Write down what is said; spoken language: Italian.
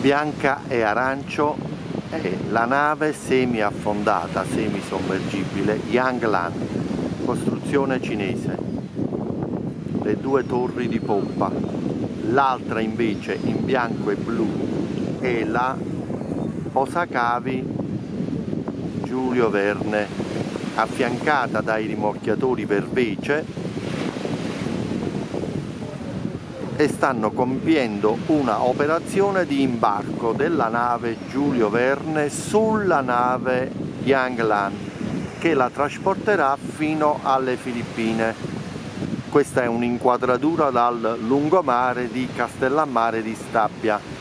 bianca e arancio è la nave semi affondata, semi sommergibile Yanglan, costruzione cinese. Le due torri di poppa, l'altra invece in bianco e blu è la posacavi Giulio Verne, affiancata dai rimorchiatori Vervece e stanno compiendo una operazione di imbarco della nave Giulio Verne sulla nave Yanglan che la trasporterà fino alle Filippine. Questa è un'inquadratura dal lungomare di Castellammare di Stabia.